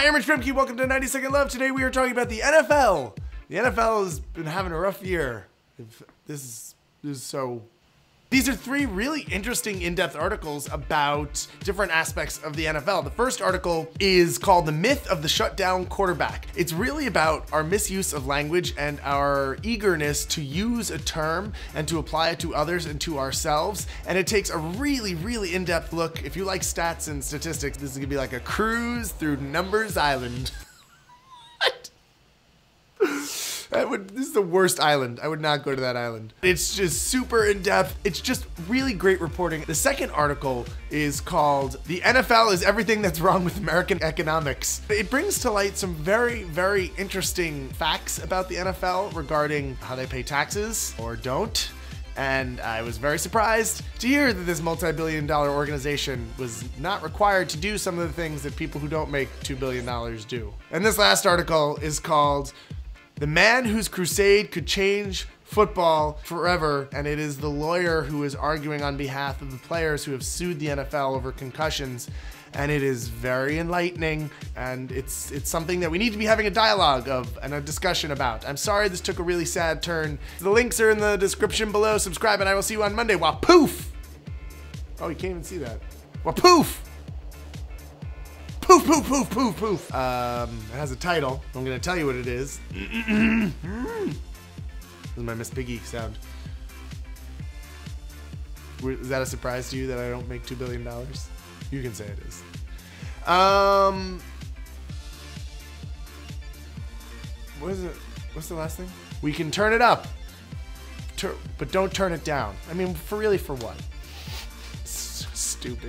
Hi, I'm Rich Boehmcke. Welcome to 90 Second Love. Today we are talking about the NFL. The NFL has been having a rough year. This is, this is so. These are three really interesting in-depth articles about different aspects of the NFL. The first article is called The Myth of the Shutdown Quarterback. It's really about our misuse of language and our eagerness to use a term and to apply it to others and to ourselves. And it takes a really, really in-depth look. If you like stats and statistics, this is gonna be like a cruise through Numbers Island. what? I would. This is the worst island. I would not go to that island. It's just super in depth. It's just really great reporting. The second article is called "The NFL is everything that's wrong with American economics." It brings to light some very, very interesting facts about the NFL regarding how they pay taxes or don't. And I was very surprised to hear that this multi billion dollar organization was not required to do some of the things that people who don't make $2 billion do. And this last article is called The Man Whose Crusade Could Change Football Forever. And it is the lawyer who is arguing on behalf of the players who have sued the NFL over concussions. And it is very enlightening, and it's it's something that we need to be having a dialogue of and a discussion about. I'm sorry this took a really sad turn. The links are in the description below. Subscribe, and I will see you on Monday. Wow, poof! Oh, you can't even see that. Well, poof! Poof, poof, poof, poof. Um, it has a title. I'm gonna tell you what it is. this is my Miss Piggy sound. Is that a surprise to you that I don't make two billion dollars? You can say it is. Um, what is it? What's the last thing? We can turn it up, Tur- but don't turn it down. I mean, for really, for what? S- stupid.